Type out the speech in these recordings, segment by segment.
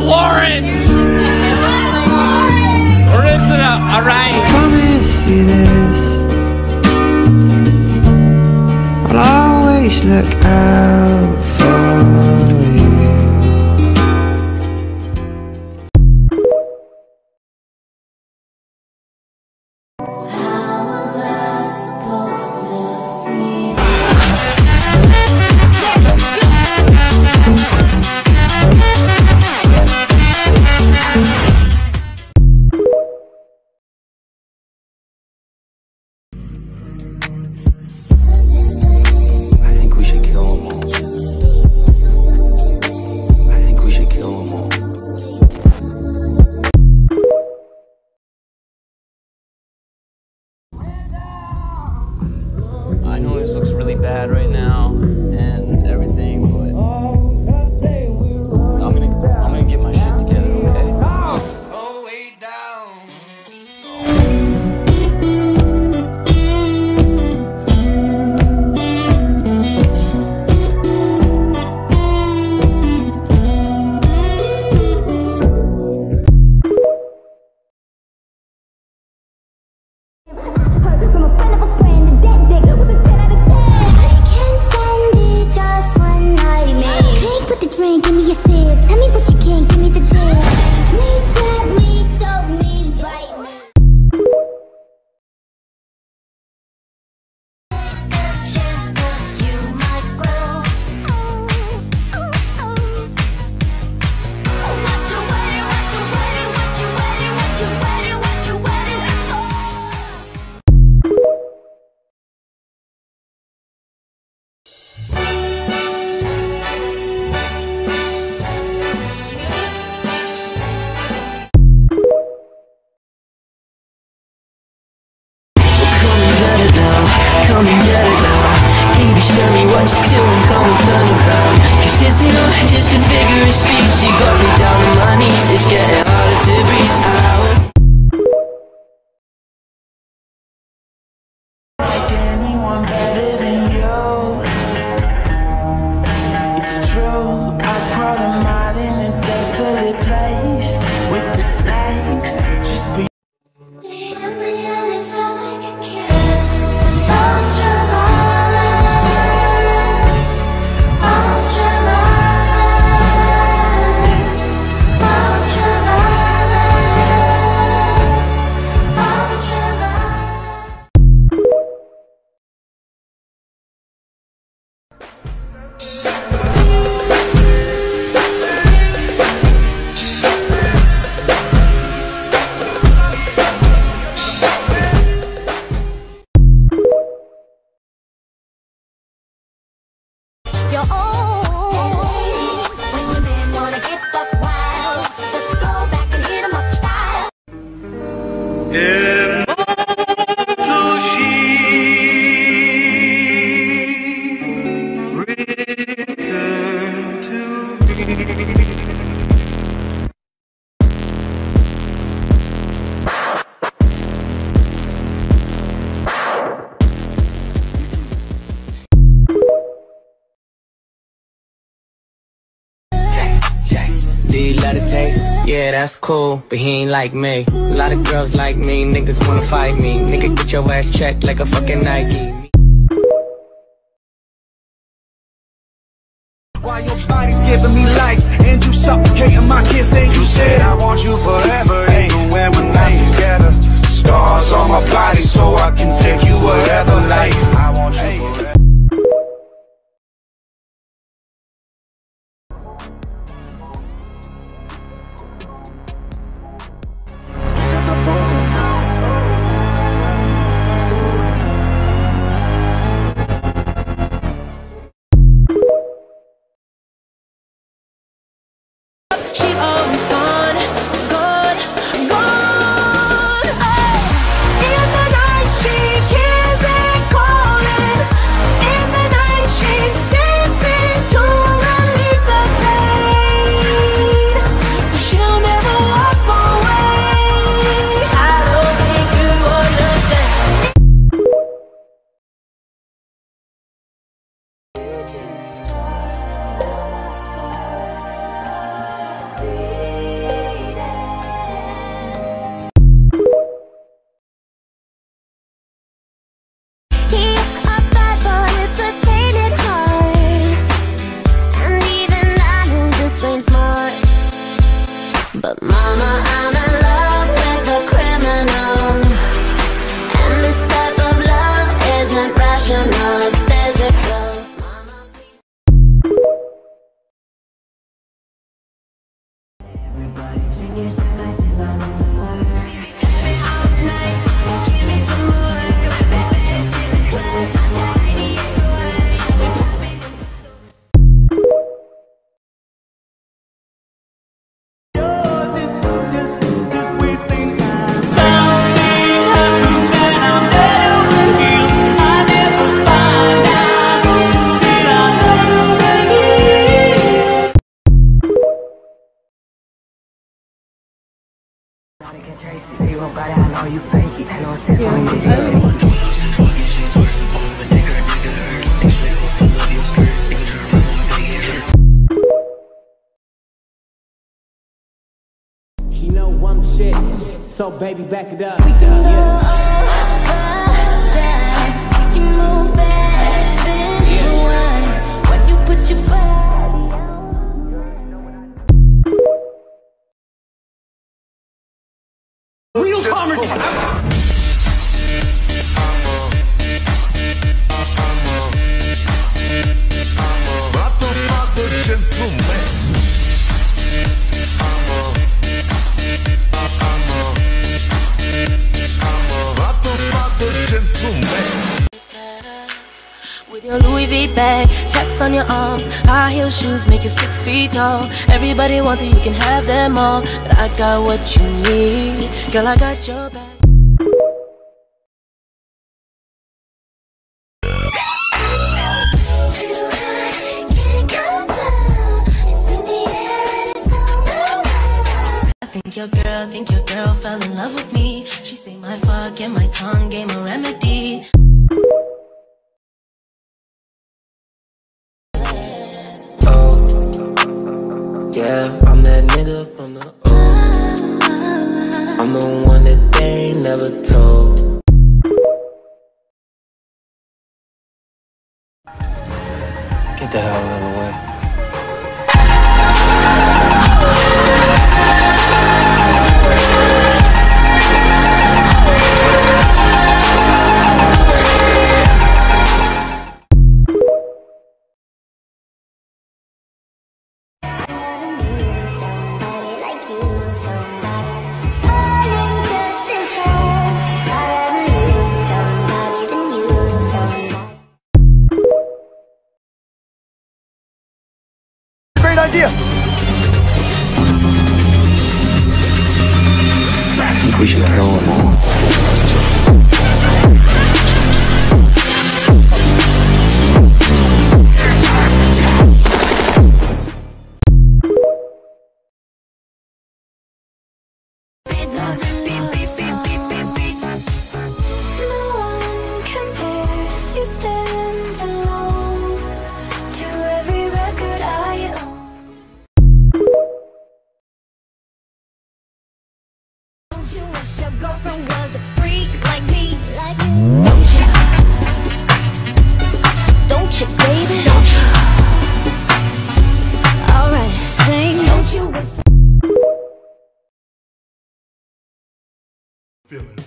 Lawrence. Original, all right. Come and this. I'll always look at. Yeah. Do you love the taste? Yeah, that's cool, but he ain't like me. A lot of girls like me, niggas wanna fight me. Nigga, get your ass checked like a fucking Nike. Why your body's giving me life And you suffocating my kids Then you said I want you forever Even when we're not together Scars on my body So I can take you wherever Like I want you forever She know I'm shit, so baby back it up. We can go Yeah. overtime. We can move fast, then rewind. When you put your body on. Real conversation. Your Louis V bag, taps on your arms, high heel shoes make you six feet tall. Everybody wants it, you can have them all. But I got what you need, girl. I got your back. Think your girl, think your girl fell in love with me. She say my fuck and my tongue gave a remedy. Yeah, I'm that nigga from the O. I'm the one that they never told. Get the hell out of the way. Idea. We should kill them all. You, baby? Don't you? Alright, sing. Don't you wish?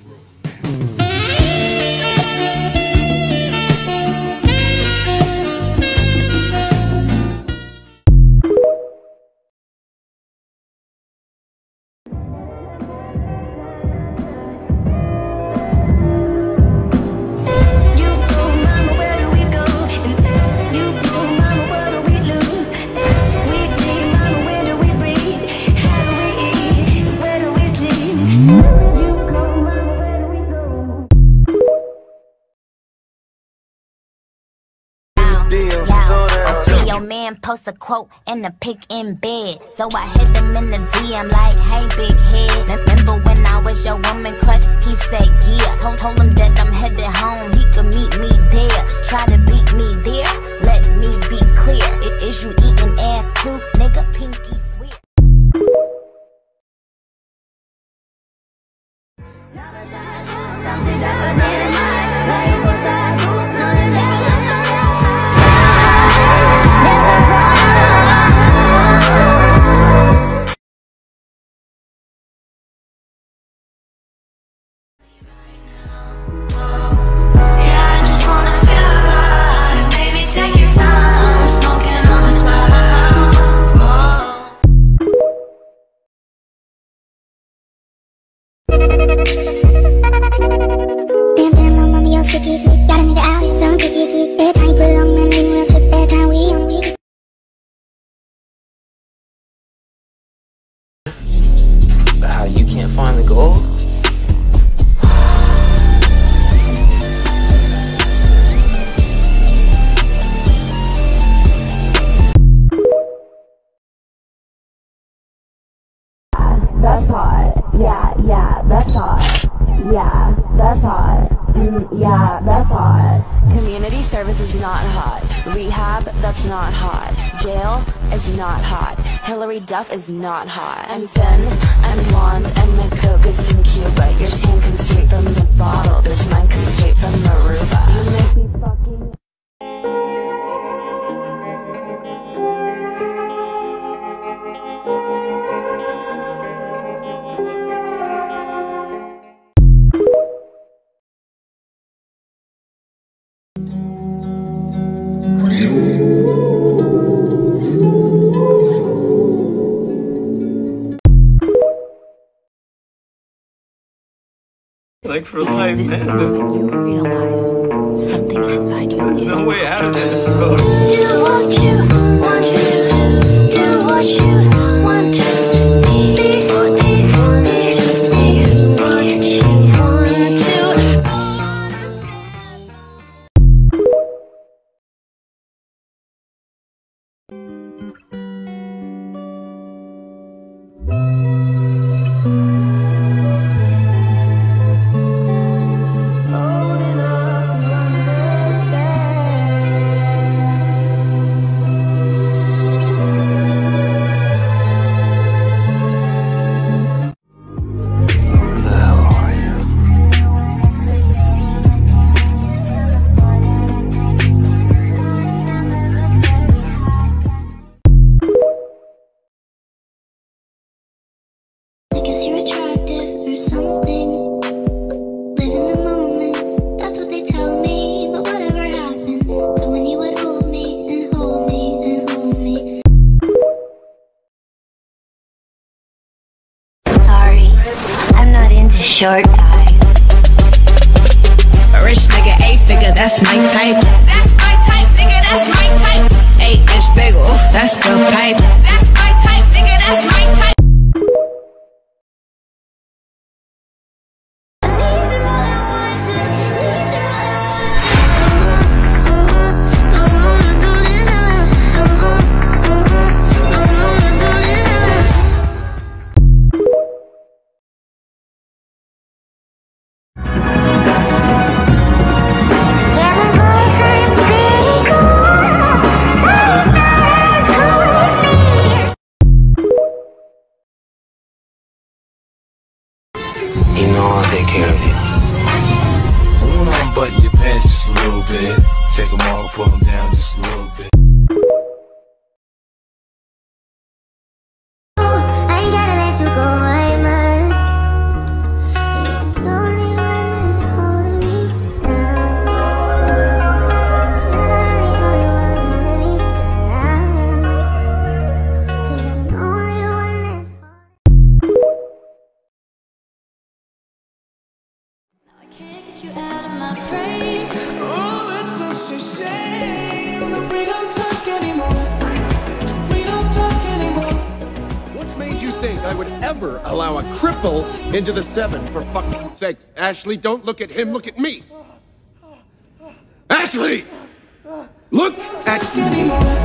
Post a quote and a pic in bed. So I hit him in the DM like, hey, big head. Remember when I was your woman crush? He said, yeah. Told, told him that I'm headed home. He could meet me there. Try to beat me there. Let me be clear. I- Is you eating ass too? Nigga, pinky swear. Something you can't find the gold? Service is not hot. Rehab, that's not hot. Jail is not hot. Hilary Duff is not hot. I'm thin, I'm blonde, and my coke is from Cuba. Your tan comes straight from the bottle, bitch. Mine comes straight from Aruba. You make me Like for life, this is the There's, moment you realize something inside you there's is no way out of this road. Do what you short guys. Rich nigga, eight figure, that's my type. That's my type, nigga, that's my type. Eight inch bagel, that's the pipe. Unbutton your pants just a little bit. Take them off, pull them down just a little bit. Allow a cripple into the seven? For fuck's sakes, Ashley, don't look at him, look at me. Ashley! Look at me!